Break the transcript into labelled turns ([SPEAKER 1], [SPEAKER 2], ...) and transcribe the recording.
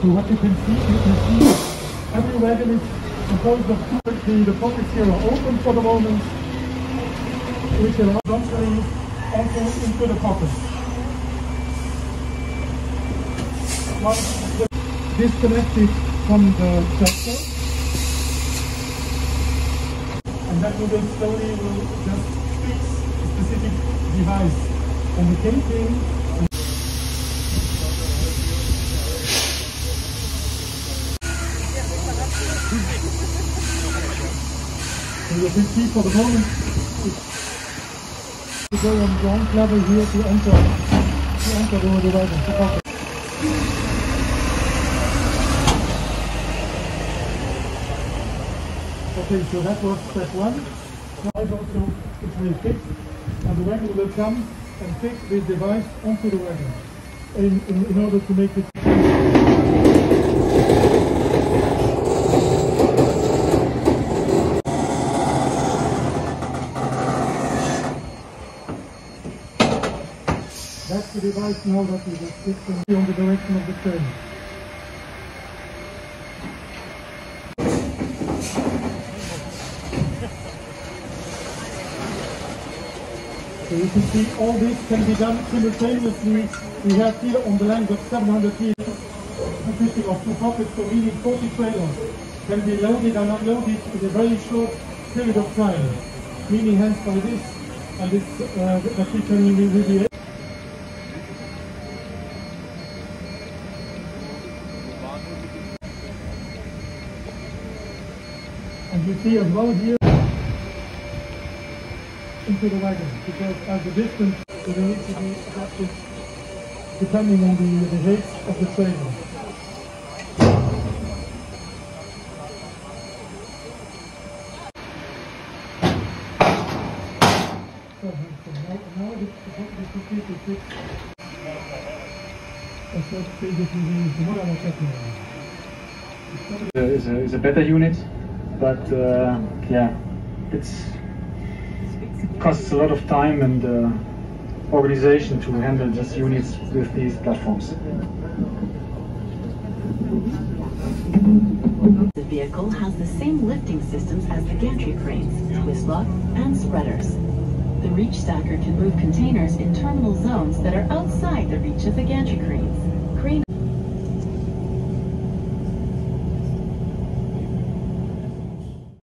[SPEAKER 1] So what you can see, you can see every wagon is composed of two. The, the pockets here are open for the moment, which allows eventually also into the pocket. Once disconnected from the tractor, and that will slowly will just fix a specific device on the And you can see for the moment to go on ground level here to enter to enter the, the wagon, the pocket. Okay, so that was step one. Now it's also it will fit and the wagon will come and fit this device onto the wagon. In, in, in order to make it That's the device now that is fixed on the direction of the train. So you can see all this can be done simultaneously. We have here on the length of 700 meters, consisting of two pockets, so meaning 40 trailers can be loaded and unloaded in a very short period of time. Meaning hence by this and this uh, that we can really And you see as well here into the wagon because as the distance will need to be adapted depending on the, the height of the trailer. So now, fixed. That's what previously we used the modern technology.
[SPEAKER 2] Is a, is a better unit, but uh, yeah, it's it costs a lot of time and uh, organization to handle just units with these platforms.
[SPEAKER 3] The vehicle has the same lifting systems as the gantry cranes, twist lock, and spreaders. The reach stacker can move containers in terminal zones that are outside the reach of the gantry crane.